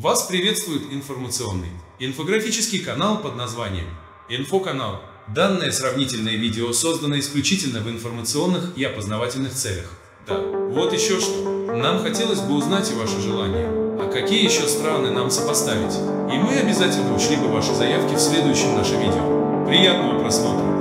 Вас приветствует информационный инфографический канал под названием Инфоканал. Данное сравнительное видео создано исключительно в информационных и опознавательных целях. Да, вот еще что. Нам хотелось бы узнать и ваши желания. А какие еще страны нам сопоставить? И мы обязательно учли бы ваши заявки в следующем наше видео. Приятного просмотра!